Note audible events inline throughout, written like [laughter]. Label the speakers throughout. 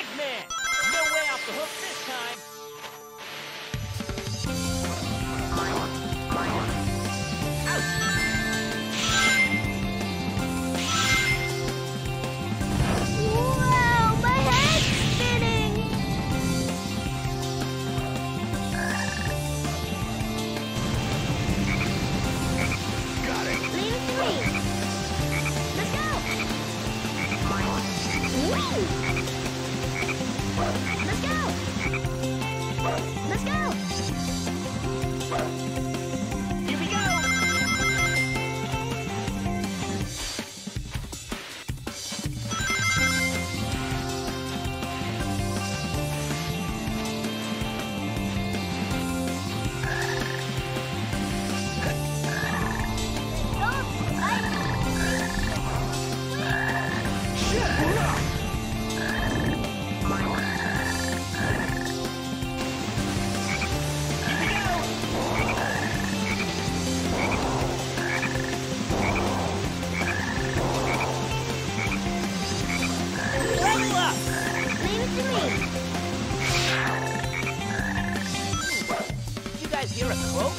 Speaker 1: Eggman! No way off the hook this time! you're a croak?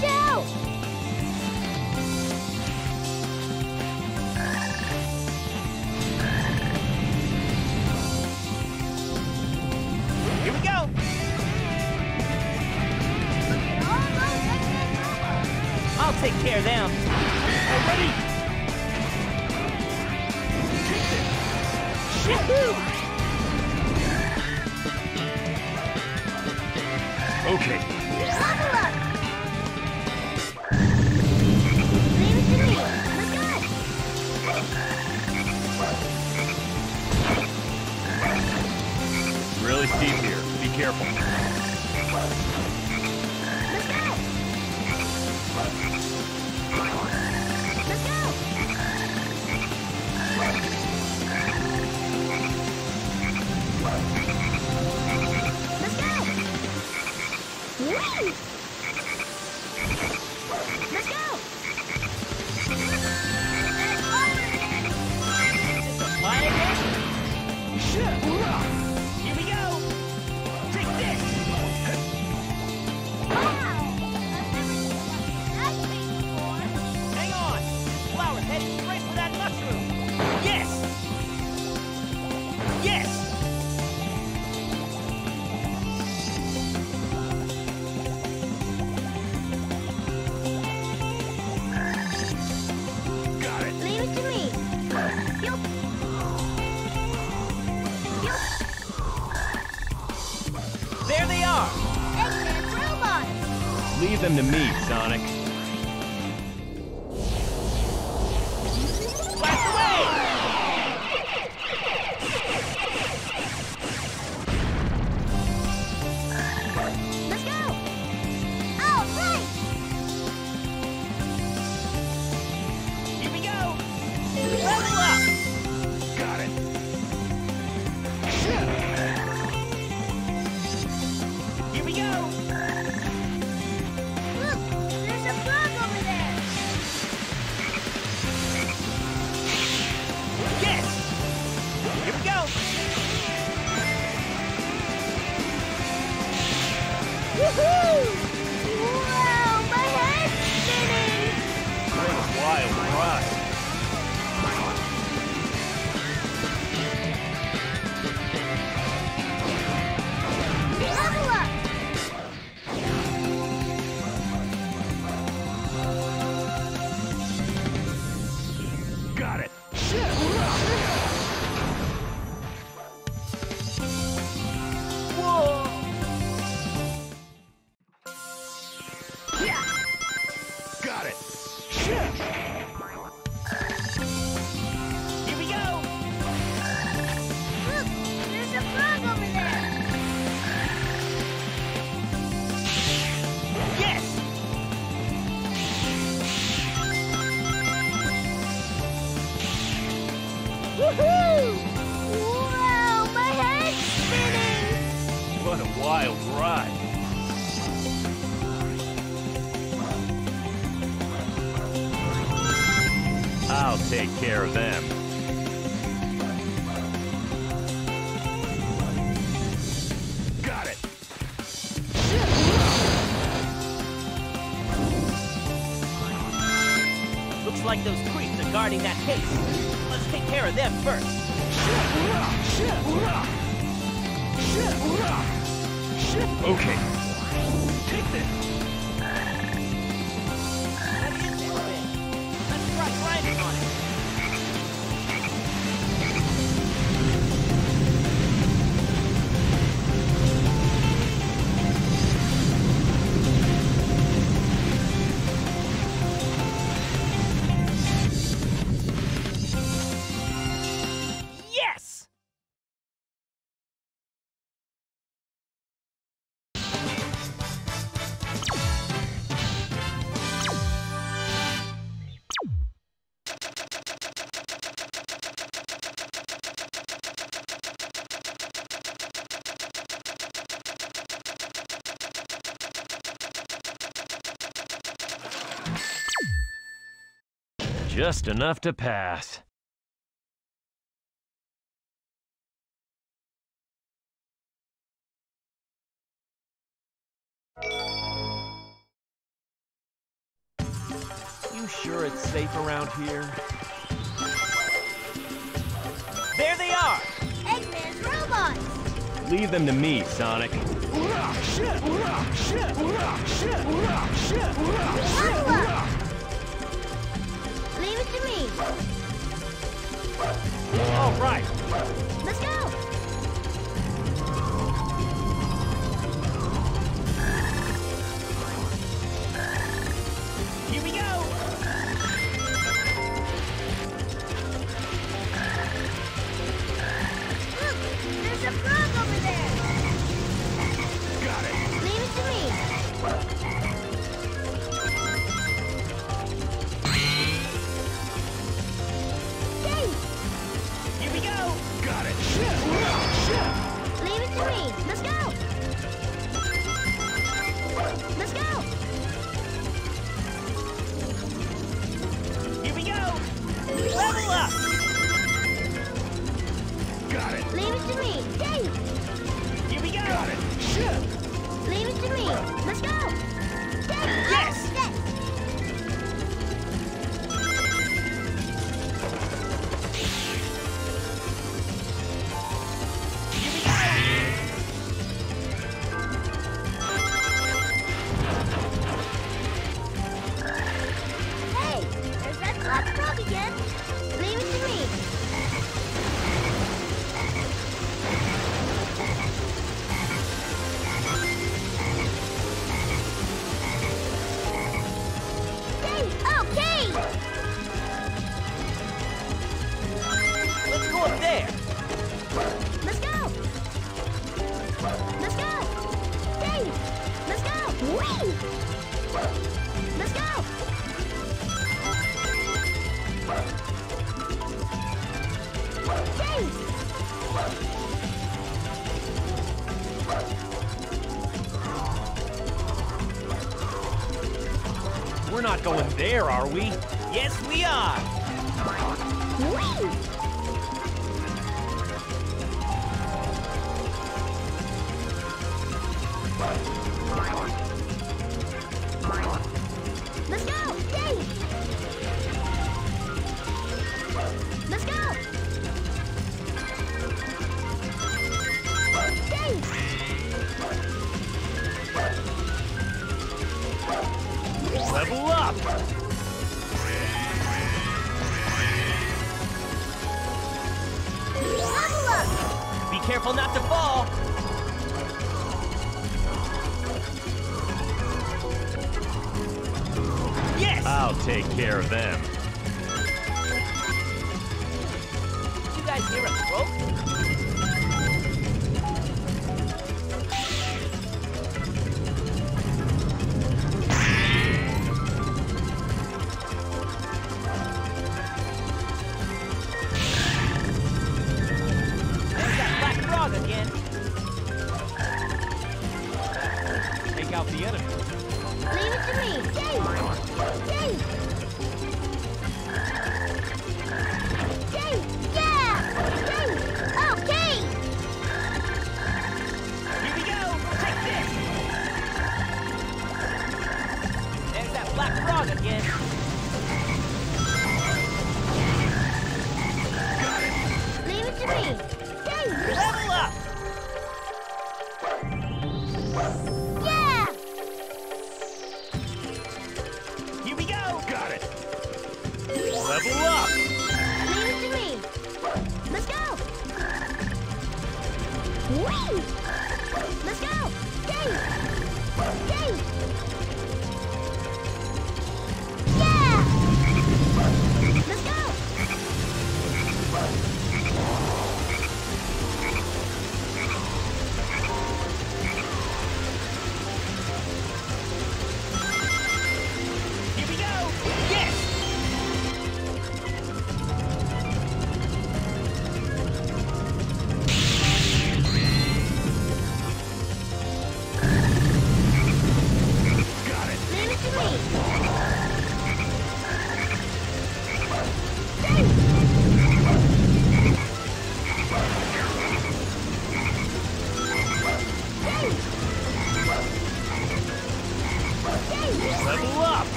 Speaker 2: Go.
Speaker 3: really steep here. Be careful.
Speaker 2: Let's go! Let's go! Woo! to me,
Speaker 3: Sonic. Wild ride. I'll take care of them. Got it.
Speaker 1: Looks like those creeps are guarding that case. Let's take care of them first.
Speaker 3: Okay. Take this.
Speaker 1: That is too big. Let's try grinding on it.
Speaker 3: Just enough to pass. You sure it's safe around here?
Speaker 1: There they are!
Speaker 3: Leave them to me, Sonic.
Speaker 2: Leave it to me!
Speaker 1: All right.
Speaker 2: Let's go!
Speaker 3: It.
Speaker 2: To me! Yay!
Speaker 1: Here we go!
Speaker 3: Got it.
Speaker 2: Leave it to me! Let's go!
Speaker 1: Yes!
Speaker 2: Yes!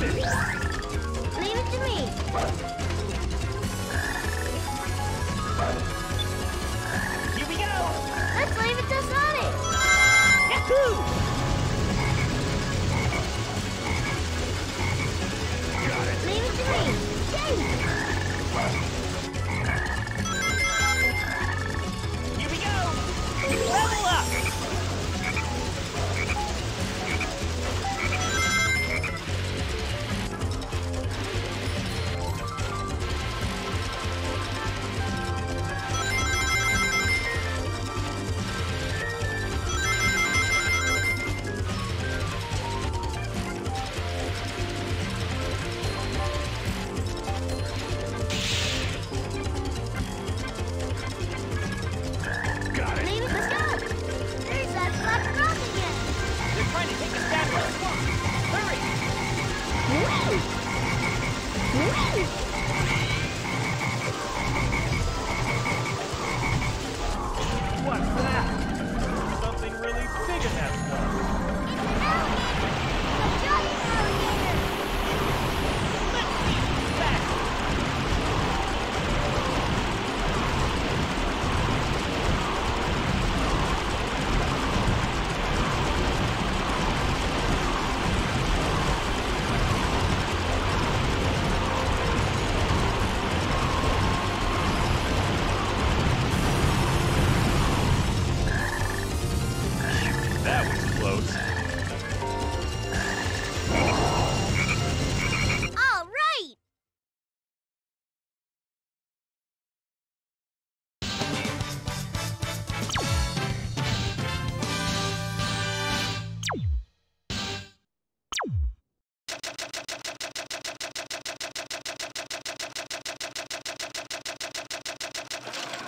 Speaker 2: Leave it to me.
Speaker 1: Here we go.
Speaker 2: Let's leave it to Sonic.
Speaker 1: Yahoo!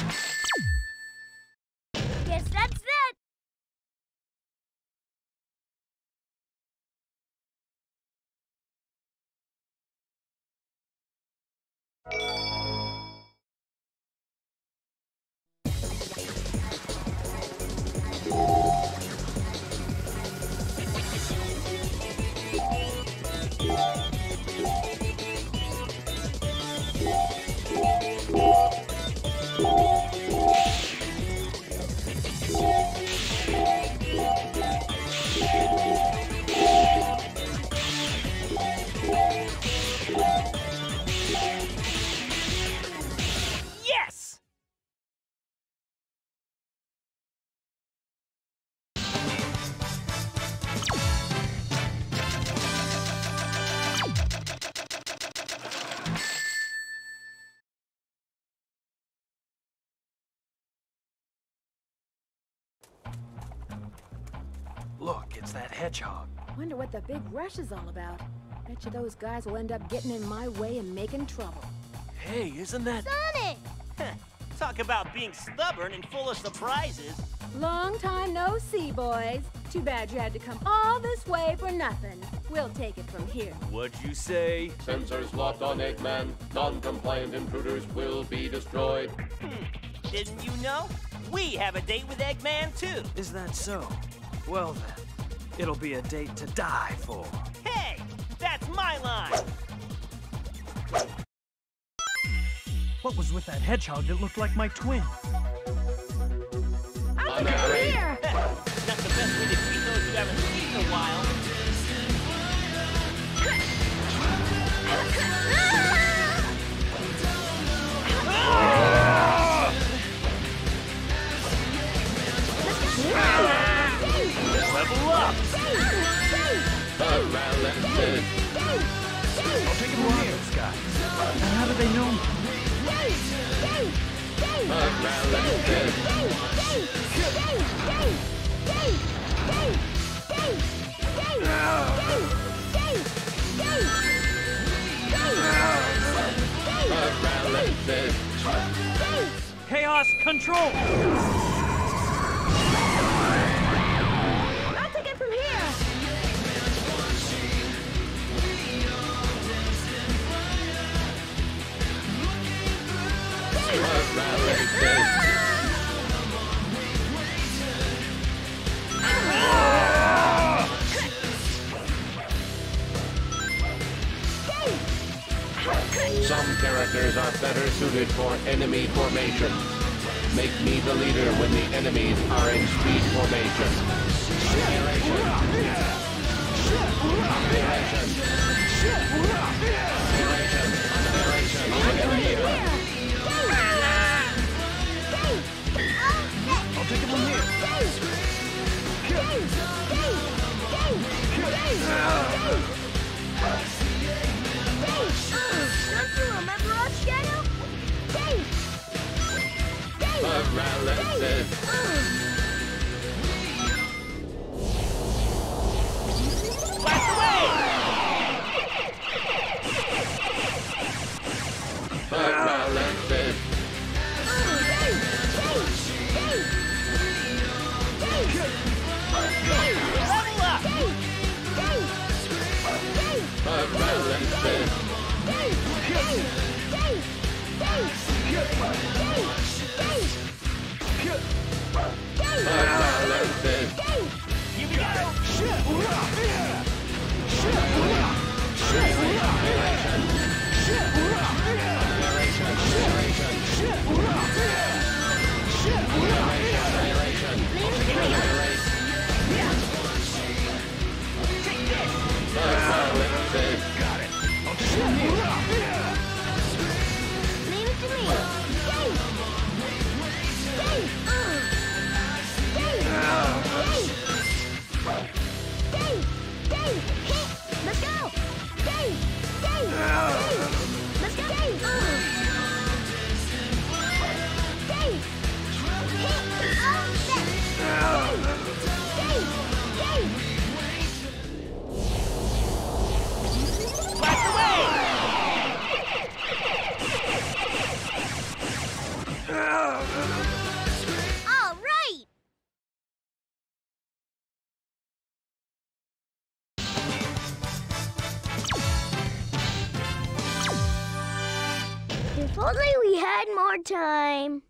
Speaker 3: you it's that hedgehog.
Speaker 4: Wonder what the big rush is all about. Bet you those guys will end up getting in my way and making trouble.
Speaker 3: Hey, isn't that...
Speaker 2: Sonic!
Speaker 1: Talk about being stubborn and full of surprises.
Speaker 4: Long time no see, boys. Too bad you had to come all this way for nothing. We'll take it from here.
Speaker 3: What'd you say?
Speaker 5: Sensors locked on Eggman. Non-compliant intruders will be destroyed. Hmm.
Speaker 1: Didn't you know? We have a date with Eggman, too.
Speaker 6: Is that so? Well then, it'll be a date to die for.
Speaker 1: Hey, that's my line.
Speaker 6: What was with that hedgehog that looked like my twin?
Speaker 4: I'll take it from here!
Speaker 1: Not the best way to treat those you haven't seen in a while. [laughs]
Speaker 5: Some characters are better suited for enemy formation. Make me the leader when the enemies are in speed formation.
Speaker 3: Take it from here.
Speaker 5: Paralysis.
Speaker 2: If